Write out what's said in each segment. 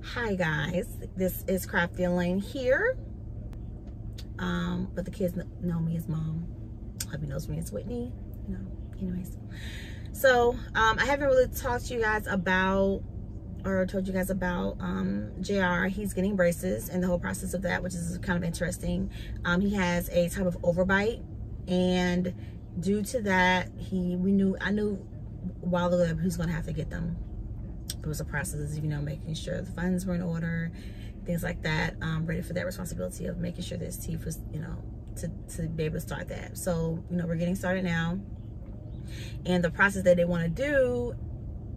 Hi guys, this is Crafty Alane here. Um, but the kids know me as mom. Hubby knows me as Whitney. You know, anyways. So um, I haven't really talked to you guys about or told you guys about um, JR. He's getting braces and the whole process of that, which is kind of interesting. Um, he has a type of overbite and due to that, he we knew I knew a while ago he was gonna have to get them. It was a process of, you know, making sure the funds were in order, things like that, um, ready for that responsibility of making sure this his teeth was, you know, to, to be able to start that. So, you know, we're getting started now. And the process that they want to do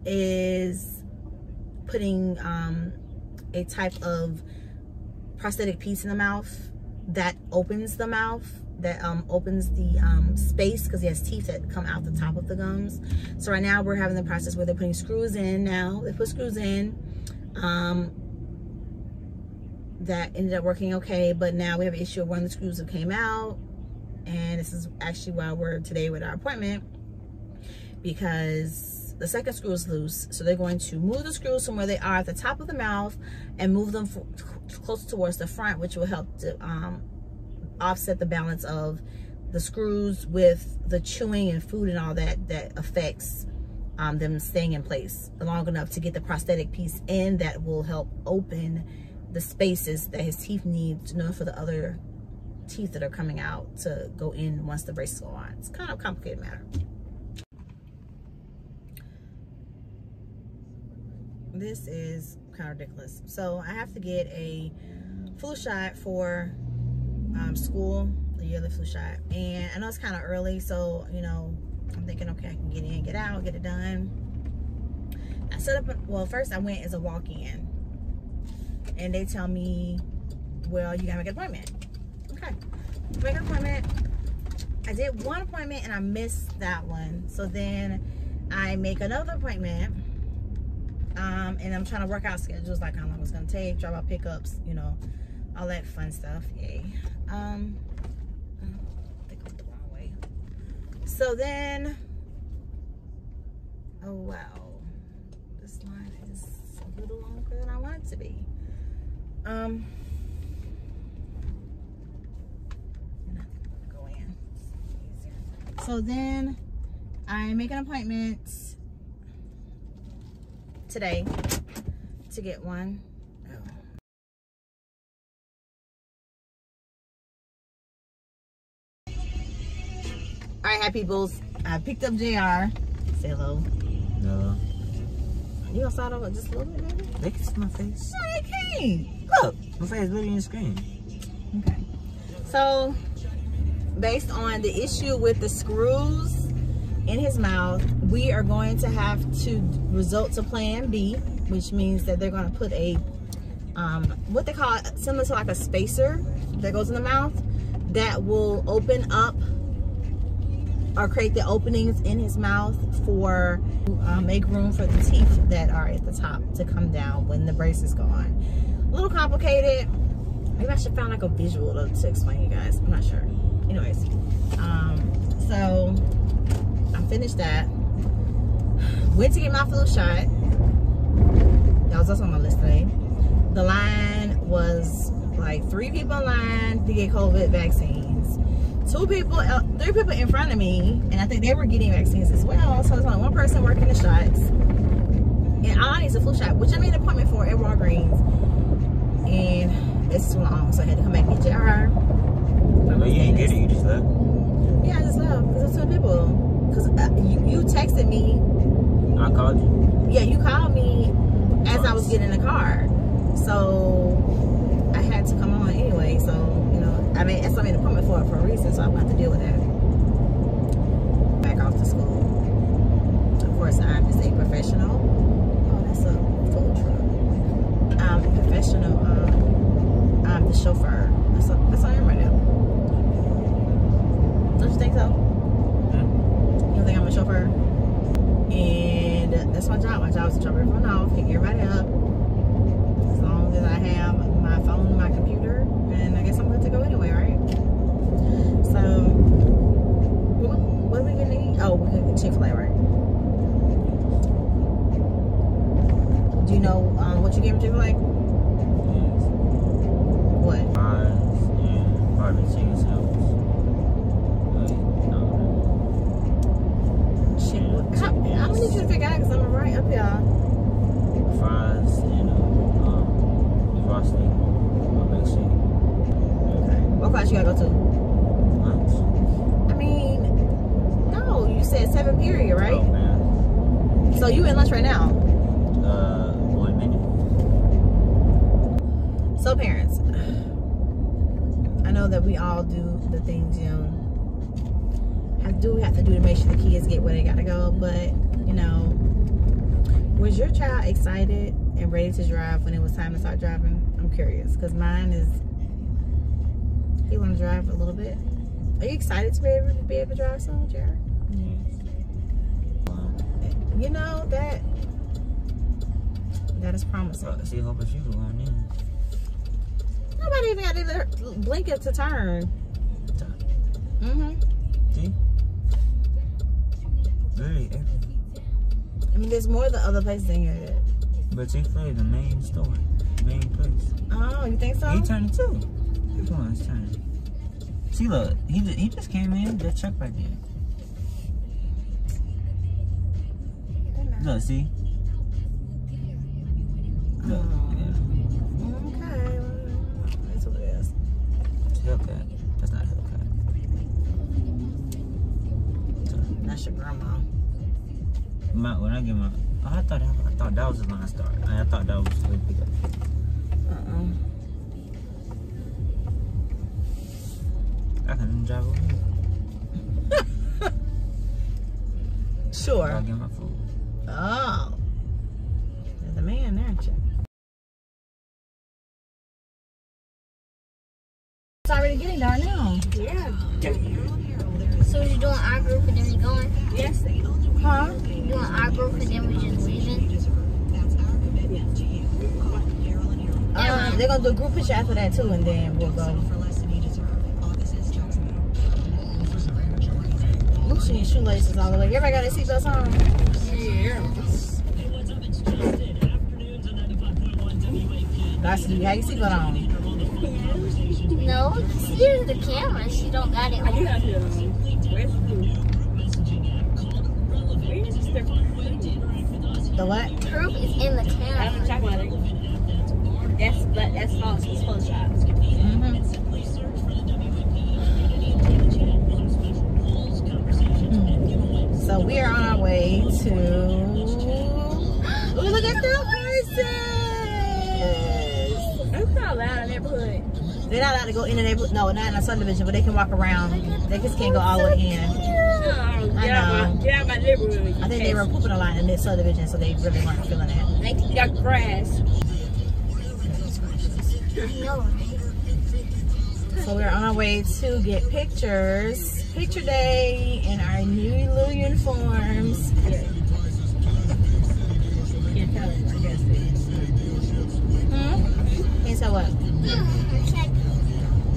is putting um, a type of prosthetic piece in the mouth that opens the mouth that um, opens the um, space because he has teeth that come out the top of the gums. So right now we're having the process where they're putting screws in now. They put screws in. Um, that ended up working okay, but now we have an issue of one of the screws that came out. And this is actually why we're today with our appointment because the second screw is loose. So they're going to move the screws from where they are at the top of the mouth and move them closer towards the front, which will help to um, offset the balance of the screws with the chewing and food and all that that affects um, them staying in place long enough to get the prosthetic piece in that will help open the spaces that his teeth need know for the other teeth that are coming out to go in once the braces go on. It's kind of a complicated matter. This is kind of ridiculous. So I have to get a flu shot for um, school, the yearly flu shot. And I know it's kind of early, so, you know, I'm thinking, okay, I can get in, get out, get it done. I set up, well, first I went as a walk-in. And they tell me, well, you gotta make an appointment. Okay, make an appointment. I did one appointment and I missed that one. So then I make another appointment. Um, and I'm trying to work out schedules, like how long it's gonna take, drop out pickups, you know, all that fun stuff. Yay. Um, I think I went the wrong way. So then, oh wow, this line is a little longer than I want it to be. Um, go in. So then I make an appointment today to get one. All right, happy bulls. I picked up JR. Say hello. No. You gonna start over just a little bit, maybe? They can see my face. No, they can't. Look, my face literally on the screen. Okay. So, based on the issue with the screws in his mouth, we are going to have to result to plan B, which means that they're going to put a, um, what they call it, similar to like a spacer that goes in the mouth that will open up or create the openings in his mouth for uh, make room for the teeth that are at the top to come down when the braces go on. A little complicated. Maybe I should find like a visual to, to explain you guys. I'm not sure. Anyways, um, so I finished that. Went to get my flu shot. That was also on my list today. The line was like three people in line to get COVID vaccine two people, uh, three people in front of me, and I think they were getting vaccines as well. So it's only one person working the shots. And all I need is a flu shot, which I made an appointment for at Walgreens. And it's too long, so I had to come back and get JR. But you didn't get it, you just left? Yeah, I just left, because there's two people. Because uh, you, you texted me. I called you? Yeah, you called me as I was getting in the car. So I had to come on anyway, so I mean, it's I made an appointment for it for a reason, so I'm going to deal with that. Back off to school. Of course, I'm just a professional. Oh, that's a food truck. I'm a professional. Um, I'm the chauffeur. That's, a, that's all I am right now. Don't you think so? Hmm? You think I'm a chauffeur? And that's my job. My job is to drop everyone off, pick everybody up. As long as I have my phone, my computer, and I guess I'm good to go anyway, right? So, what, what are we gonna eat? Oh, we're gonna get Chick-fil-A, right? Do you know um, what you gave him Chick Fil A? Yes. What? Fries and barbecue chicken sandwich. Wait, no. Shit. What? How, I'm gonna need you to figure out because I'm right up here. Fries and uh, um, frosty. A milkshake. Okay. What class you gotta go to? Lunch. I mean, no. You said seven period, right? Oh, man. So you in lunch right now? Uh, one minute. So parents, I know that we all do the things you know have do have to do to make sure the kids get where they gotta go. But you know, was your child excited and ready to drive when it was time to start driving? I'm curious because mine is. He want to drive a little bit. Are you excited to be able to be able to drive soon, Jared? You know that that is promising. See, hope if you going in. Nobody even got their blinker to turn. Mm-hmm. See? Very I mean, there's more the other places in here. But Chick-fil-A the main store. Main place. oh, you think so? He turned it too. Is turning? See, look, he he just came in. Just check right there. Look, see. Look, Oh. Hellcat. That's not Hellcat. That's your grandma. My, when I get my, oh, I thought I thought that was the line start. I, I thought that was the pickup. Uh-uh. I can drive over here. Sure. I'll get my food. Oh. There's a man there, aren't It's already getting dark now. Yeah. So you're doing our group and then we going? Yes. Huh? You're doing our group and then we just leaving? Um, they're gonna do a group picture after that too, and then we'll go. Loosen your shoelaces all the way. Everybody got their seatbelts on? Yeah. Darcy, you got your seatbelt on? No, here's the camera. She don't got it on. The what? Proof is in the camera. That's but that's false. It's Photoshop. Mm-hmm. So we are on our way to. Ooh, look at the horses! That's not loud in the neighborhood. They're not allowed to go in the neighborhood. No, not in a subdivision, but they can walk around. They just can't go all the way in. No, I get out know. my get out my neighborhood. I think they were pooping a lot in this subdivision, so they really weren't feeling it. They got grass. So we're on our way to get pictures. Picture day in our new little uniforms. Can't tell it, I. Hmm? Can't tell what?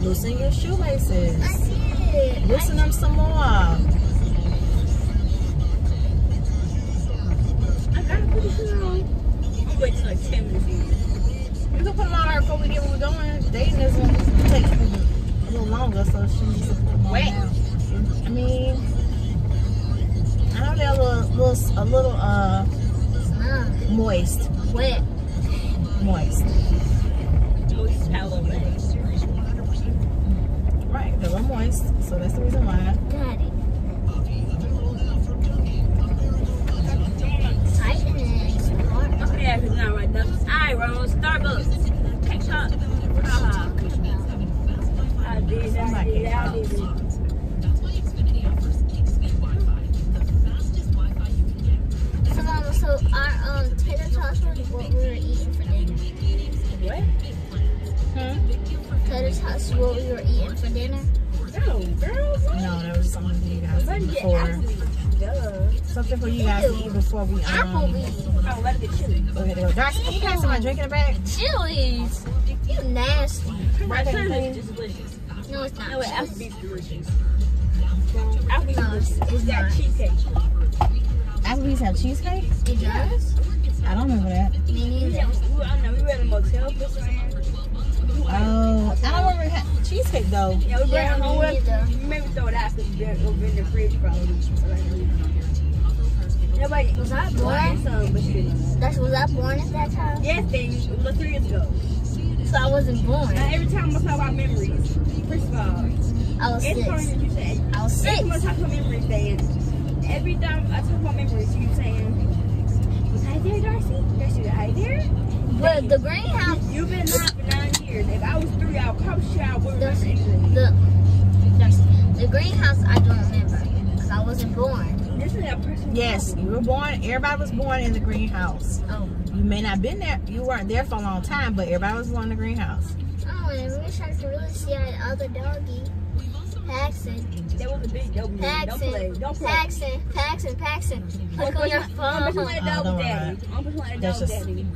Loosen your shoelaces. I did. Loosen them some more. I gotta put this on. I'll wait till like 10 minutes. You can put them on her before we get where we're going. Dating is going to take a little longer, so she needs to put them on Wet. I mean, I know they're a little, little, a little uh moist. Wet. Moist. So that's the reason why. Duh. You guys to eat before we um. Applebee's. Oh, let it get chilly. We're gonna go. Darcy, can you pass my drink in the back? Chili's. You nasty. My Okay, is delicious. No, it's not. No, wait, Applebee's is delicious. Applebee's No, is it's, delicious. it's That cheesecake. Applebee's have cheesecake? It does? I don't remember that. Me Oh, I don't remember ha- cheesecake though. Yeah, we bring Yeah, it home with us. Maybe throw it out because it was in the fridge probably. Nobody Was I born? some, but she. That's was I born at that time? Yes, then it was three years ago. So I wasn't born. Now, every time I talk about memories, first of all, I was it's funny six. that you. I was Every six. time I talk about memories, every time I talk about memories, you saying, "Was I there, Darcy? Darcy, was I there?" But the greenhouse, You've been alive for nine years. If I was three, I would probably sure I would remember the Darcy, the greenhouse I don't remember because I wasn't born. This is a person. Yes, you were born. Everybody was born in the greenhouse. Oh, You may not been there. You weren't there for a long time, but everybody was born in the greenhouse. oh, and I wish I could really see our other doggy, Paxton. That was a big dope man. Don't play. Paxton, Don't play. Paxton, Paxton, Paxton. Click on your I'm pushing phone. like a dog don't daddy. I'm pushing like a That's dog just- daddy.